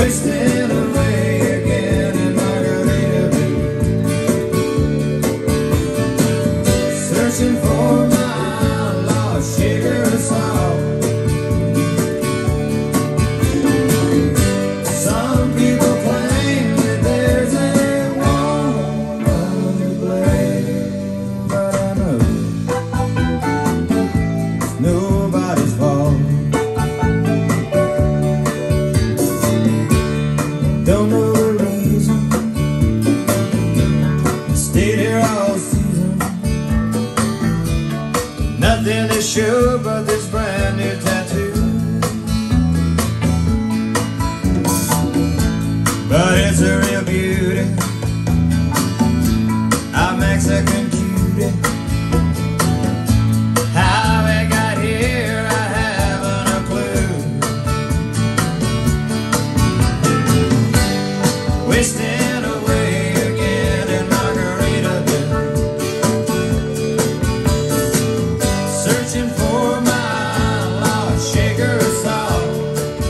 wasted. Don't know the reason. Stayed here all season. Nothing to show but this brand new tattoo. But it's a waiting